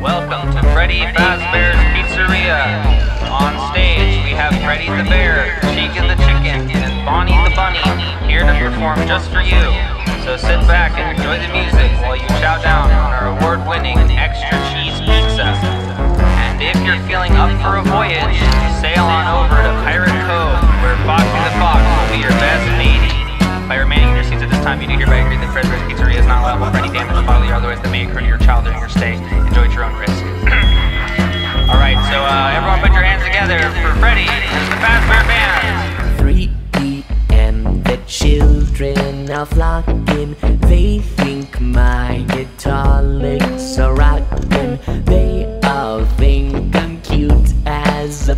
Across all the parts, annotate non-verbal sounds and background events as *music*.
Welcome to Freddy Fazbear's Pizzeria. On stage, we have Freddy the Bear, Chica the Chicken, and Bonnie the Bunny here to perform just for you. So sit back and enjoy the music while you chow down on our award-winning extra cheese pizza. And if you're feeling up for a voyage, sail on over to Pirate Cove By remaining in your seats at this time, you do hereby agree that Fredbear's Pizzeria is not liable for any damage, to bodily or otherwise that may occur to your child during your stay. Enjoy at your own risk. *clears throat* Alright, so uh, everyone put your hands together for Freddy and the Fazbear Band. 3 p.m. The children are flocking. They think my guitar licks are rocking. They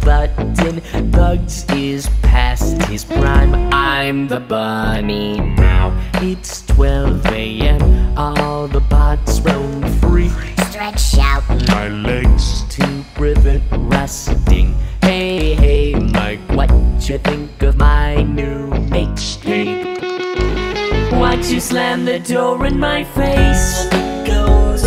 button. Bugs is past his prime. I'm the bunny now. It's 12 a.m. All the bots roam free. Stretch out my legs to prevent rusting. Hey, hey, Mike, what you think of my new mixtape? Watch you slam the door in my face. Goes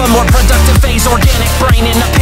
a more productive phase. Organic brain in a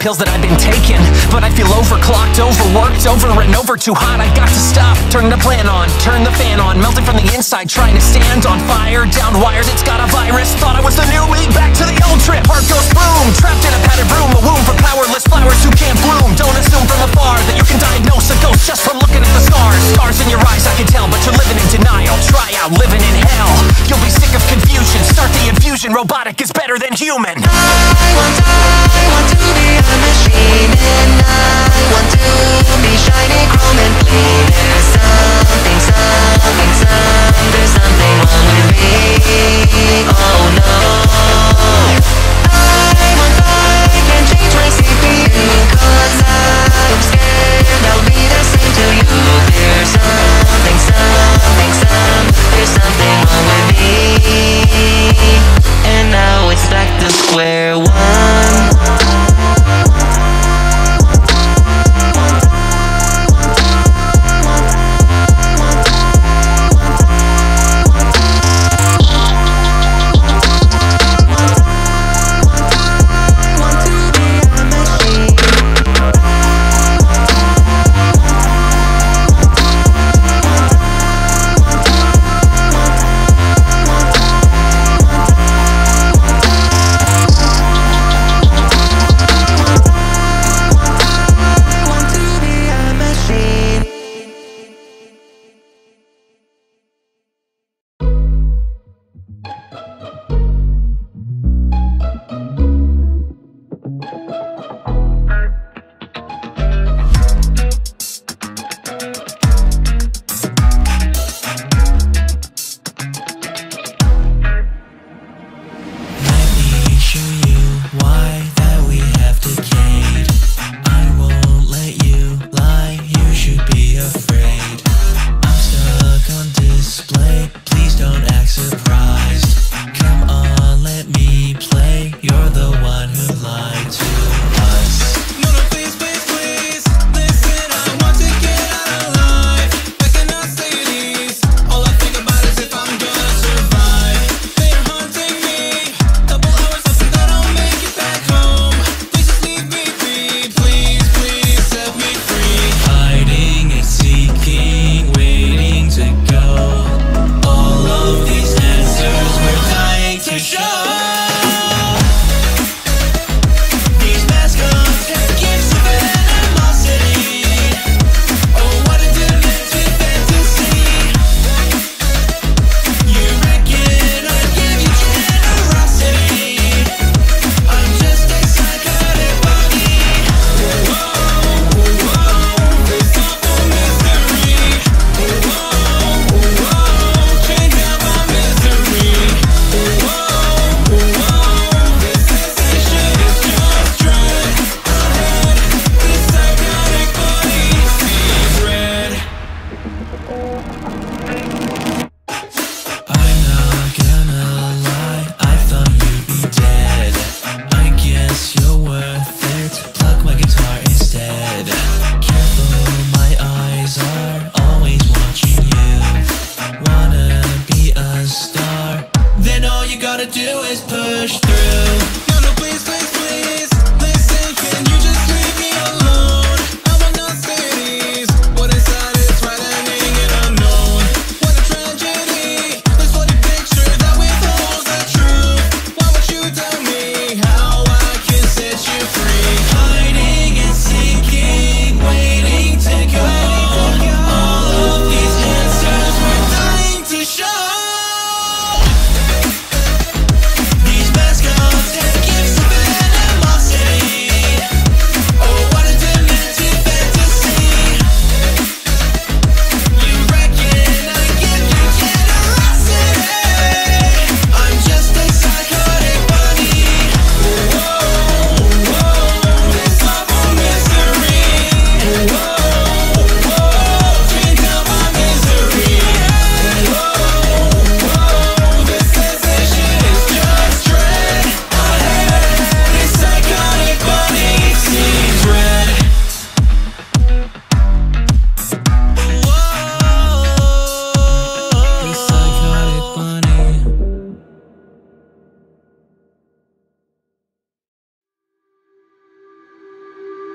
pills that I've been taking, but I feel overclocked, overworked, over and over too hot. I got to stop. Turn the plan on, turn the fan on, melting from the inside, trying to stand on fire. Down wires, it's got a virus. Thought I was the new me, back to the old trip. Heart goes boom, trapped in a padded room, a womb for powerless flowers who can't bloom. Don't assume from afar that you can diagnose a ghost just from looking at the scars. Scars in your eyes, I can tell, but you're living in denial. Try out living in hell. You'll be sick of confusion. Start the infusion. Robotic is better than human. I want, I want to be a machine and I want to be shiny, chrome and clean. There's something, something, some, there's something wrong with me. Oh no. There's something, something, some, there's something wrong with me. And now it's back to square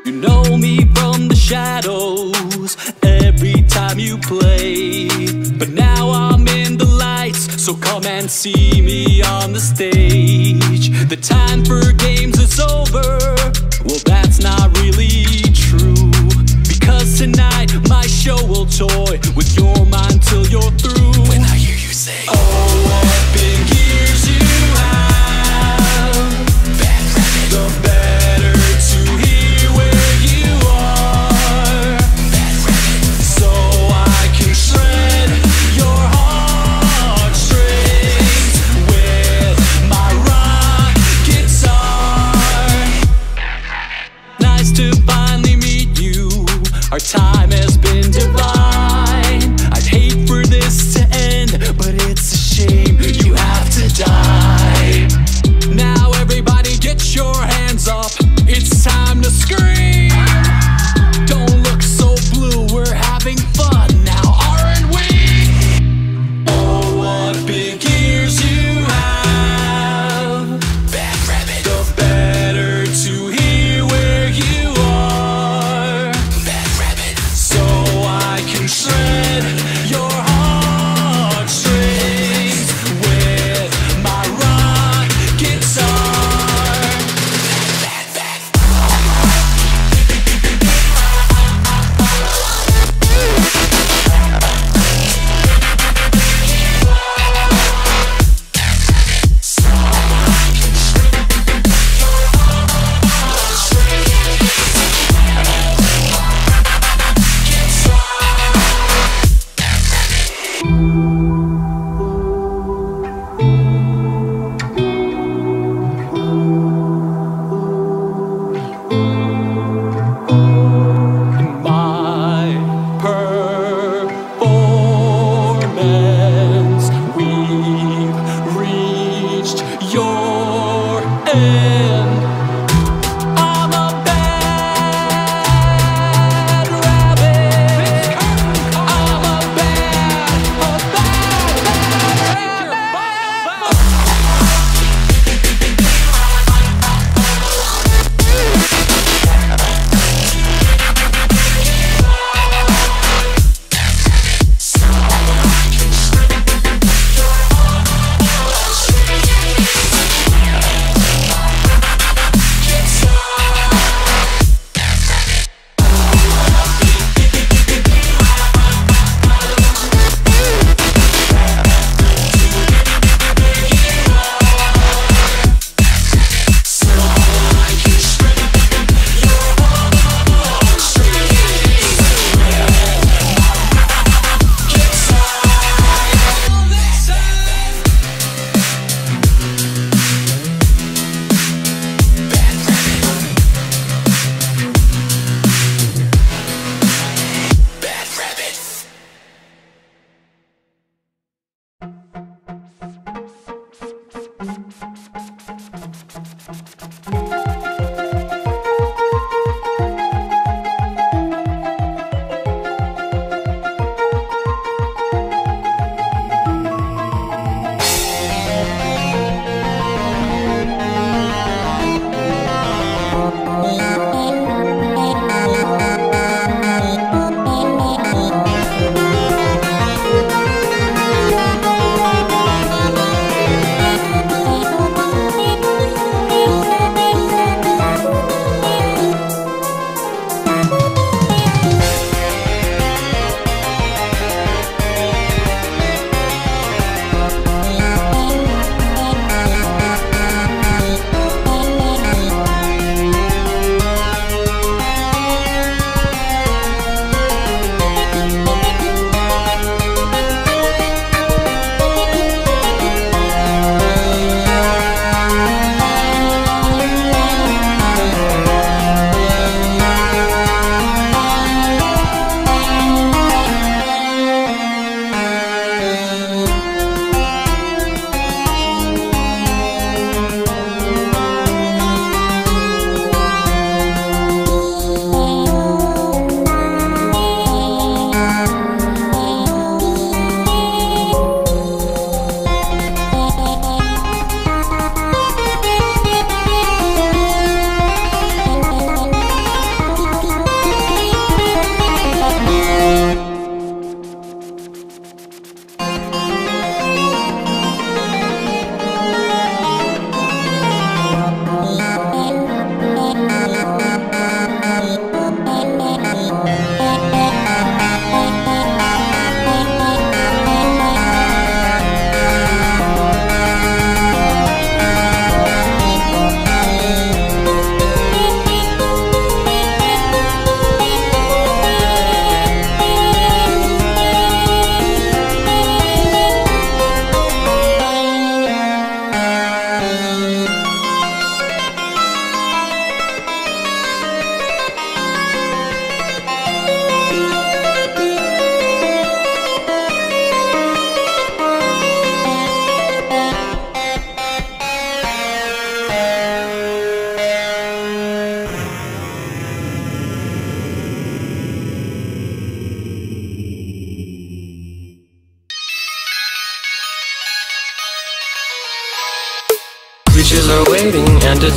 You know me from the shadows every time you play. But now I'm in the lights, so come and see me on the stage. The time for games is over. Well, that's not really true. Because tonight my show will toy with your mind till you're through.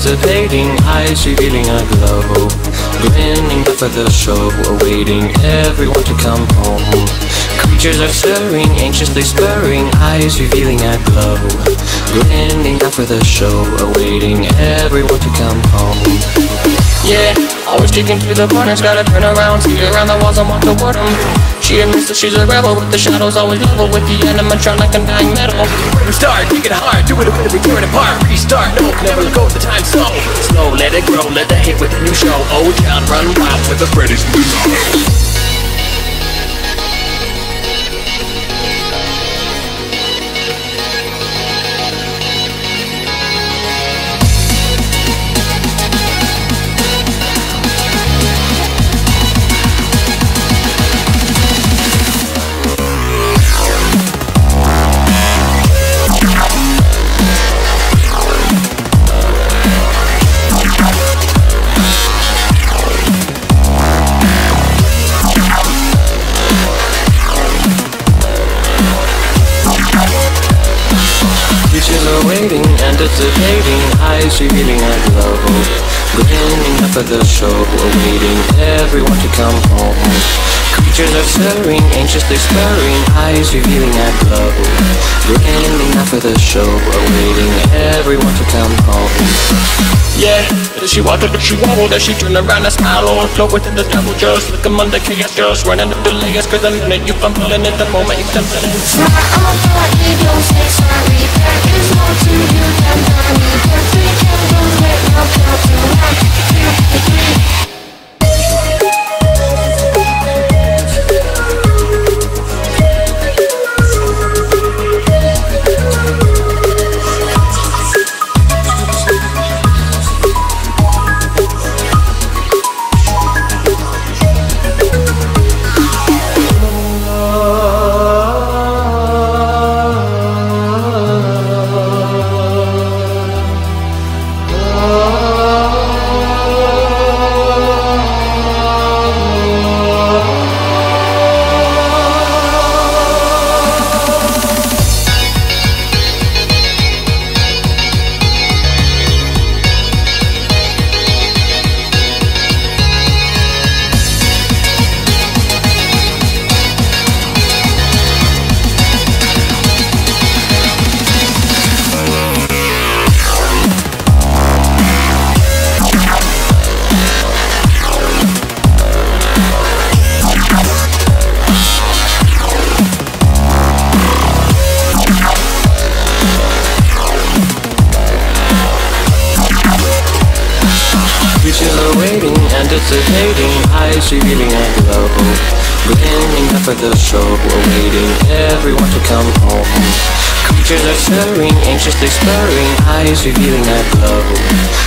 Anticipating, eyes revealing a glow. Grinning for the show, awaiting everyone to come home. Creatures are stirring, anxiously spurring, eyes revealing a glow. Grinning for the show, awaiting everyone to come home. Yeah, always kicking through the corners, gotta turn around, see around the walls and walk toward them. She admits that she's a rebel, with the shadows always level, with the animatronic and dying metal. Rhythm start, make it hard, do it with every turn apart, restart, no, never let go the time slow. Slow, let it grow, let the hit with the new show. Oh, John, run wild with the Freddy's Creatures anticipating, eyes revealing a glow. Grinning for the show, awaiting everyone to come home. Creatures are stirring, anxiously spurring, eyes revealing a glow. Grinning for the show, awaiting everyone to come home. Yeah, does she walk or does she wobble? Does she turn around and smile oh, or float within the double just Look I'm under chaos, just running up the layers Cause the minute you fumble and at the moment you step in I'm a thought, you don't say sorry There is more to you than money There's three candles lit, now count to one, eyes revealing that glow.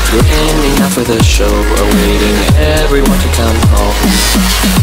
Grinning for the show, awaiting everyone to come home.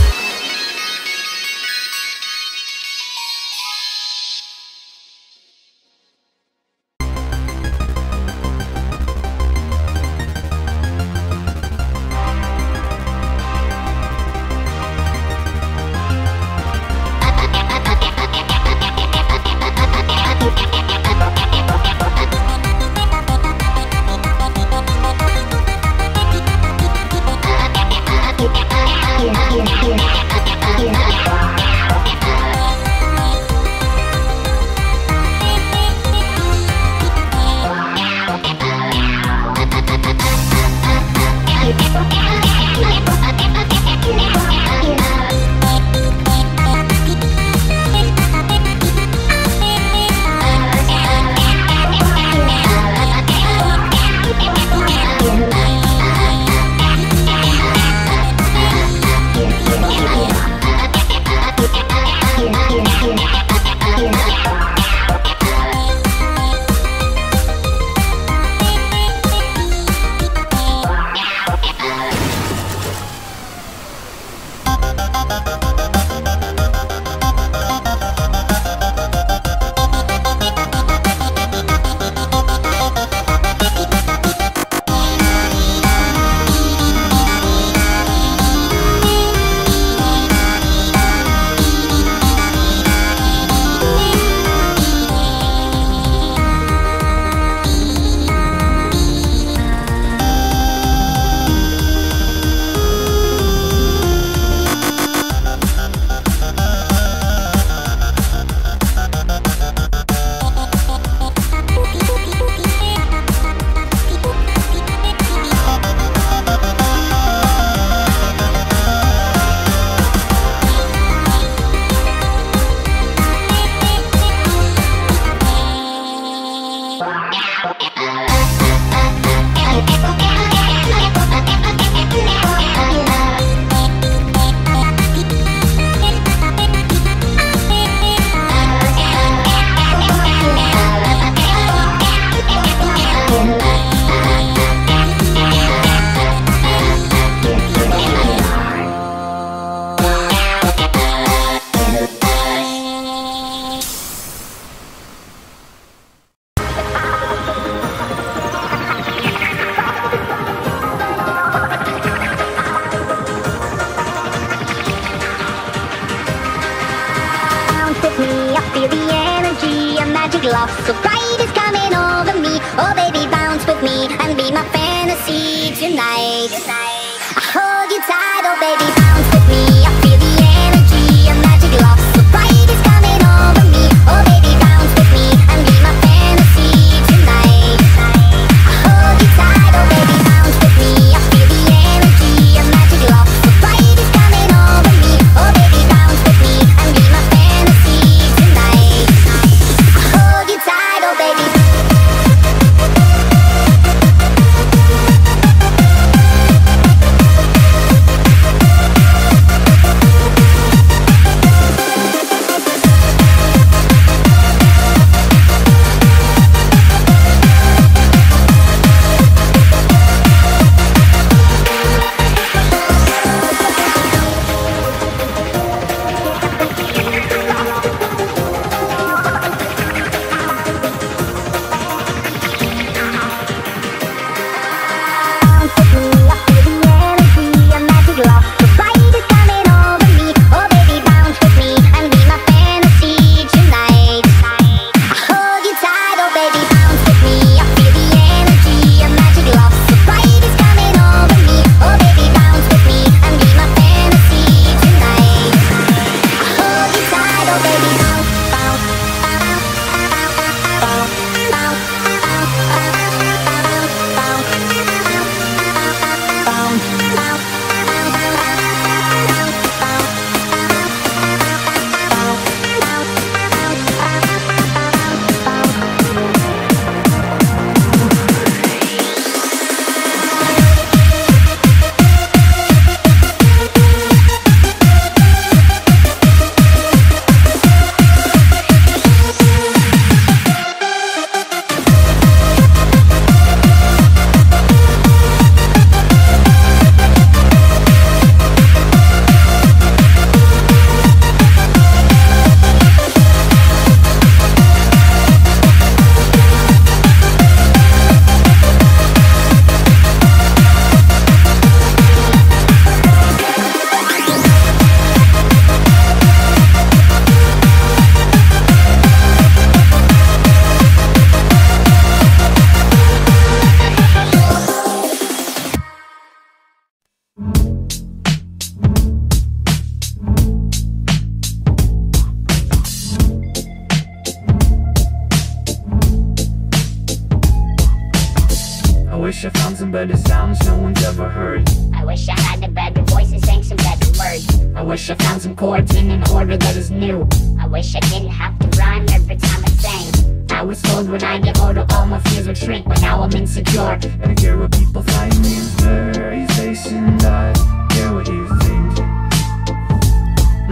Wish I had a better voice and sang some better words. I wish I found some chords in an order that is new. I wish I didn't have to rhyme every time I sang. I was told when I get older all my fears would shrink, but now I'm insecure. And I hear what people find me very facing I care what you think.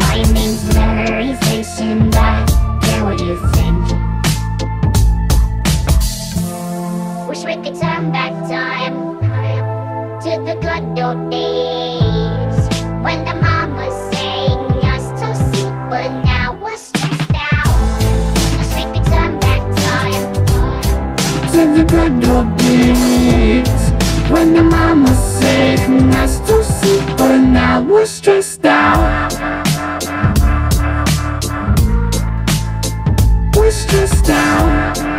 My name's Mary Face and I care what you think. Wish we could turn back the good old days when the mama said us to sleep, but now we're stressed out. We're stressed out.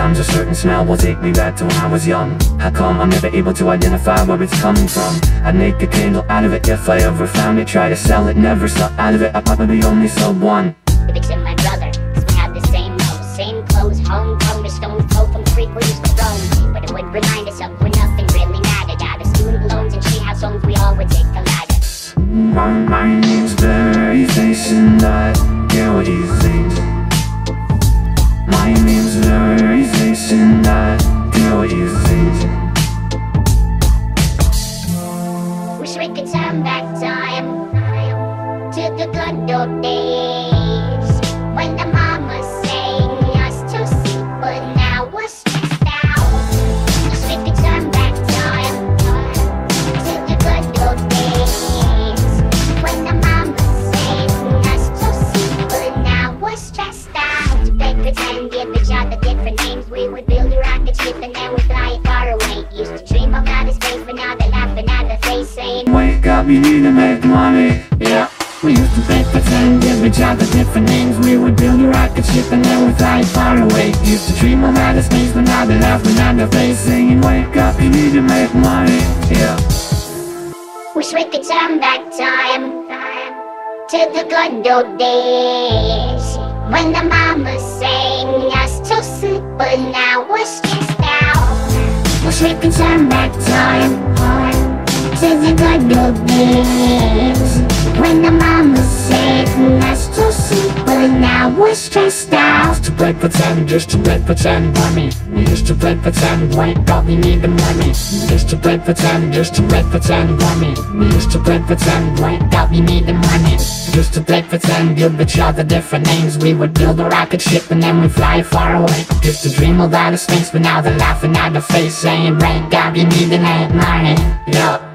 Sometimes a certain smell will take me back to when I was young How come I'm never able to identify where it's coming from? I'd make a candle out of it if I ever found it Try to sell it, never saw out of it I probably only sold one my brother, 'cause we had the same nose, same clothes, home from the stones throw from the creek we used to roam. But it would remind us of when nothing really mattered. Out of student loans and we all would take the ladder. My, my name's Blurryface and I care what you think My name's Barry Care what you you need to make money Yeah, we used to think pretend, give each other different names. We would build a rocket ship and then we'd fly far away. Used to dream of outer space, but now they laughing on their face. Singing, wake up, you need to make money, yeah. Wish we could turn back time to the good old days. When the mama sang us to sleep, but now we're stressed out. Wish we could turn back time to the good old days when the mama sang us to sleep, but now we're stressed out. To play pretend, just to play pretend, We used to play pretend, wake up, we need the money. Used to play pretend, just to play pretend, We used to play pretend, wake up, we need the money. Used to play pretend, give each other different names. We would build a rocket ship and then we fly far away. Used to dream of outer space, but now they're laughing at the face Saying, wake up, you need the money, yeah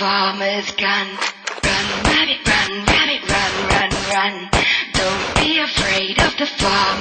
farmer's gun. Run, rabbit, run, rabbit, run, run, run. Don't be afraid of the farmer.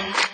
hand.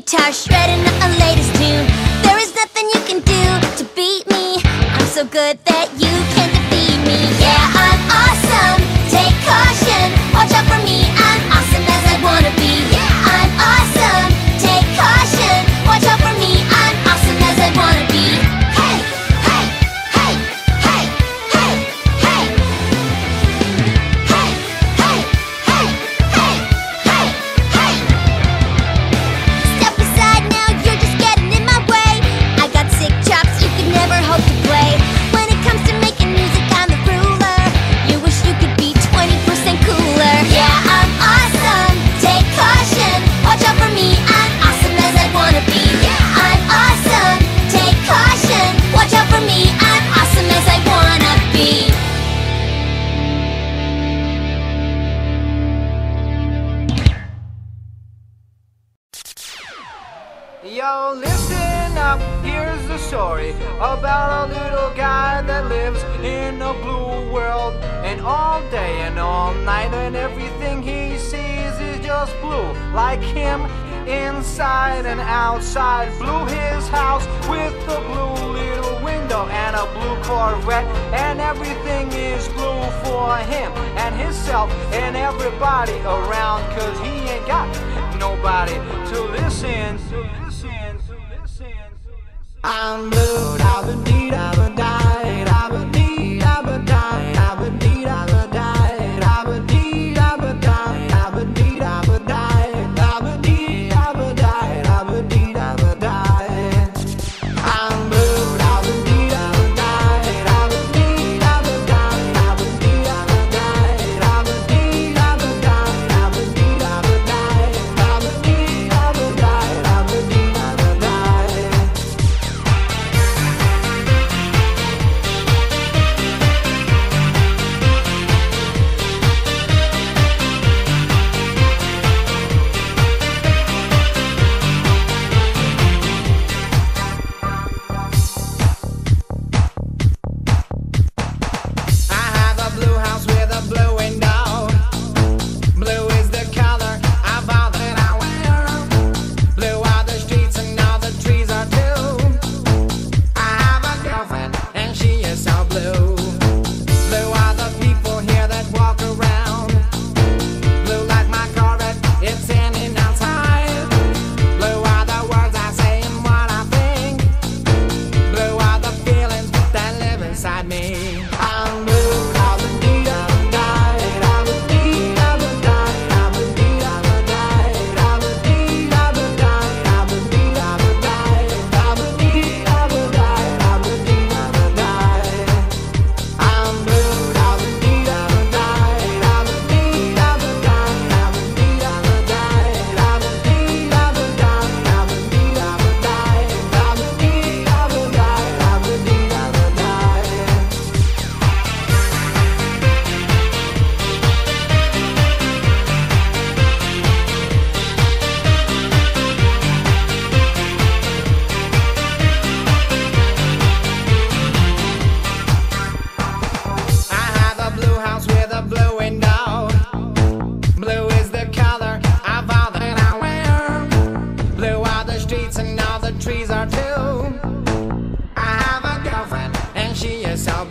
guitar shredding the latest tune. There is nothing you can do to beat me. I'm so good that you can't all night and everything he sees is just blue like him inside and outside blue. his house with the blue little window and a blue corvette and everything is blue for him and himself and everybody around cause he ain't got nobody to listen to listen to listen i'm blue i've been deed i've been died i've been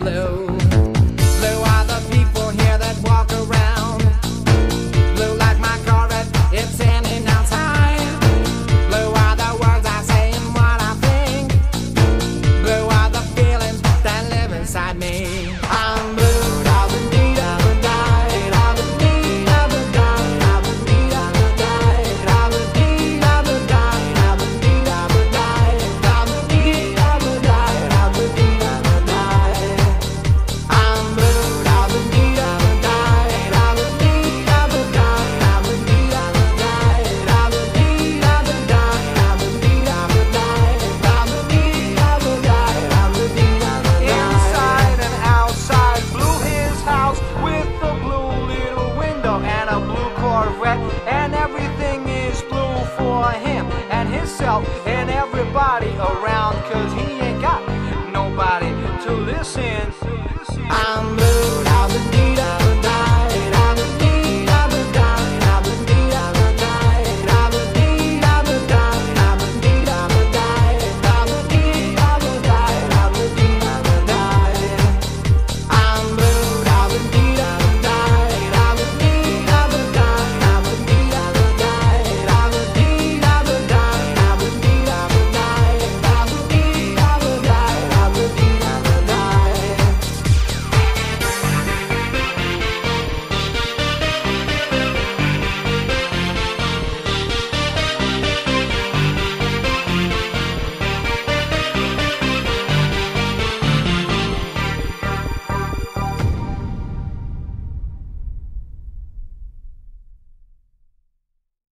hello.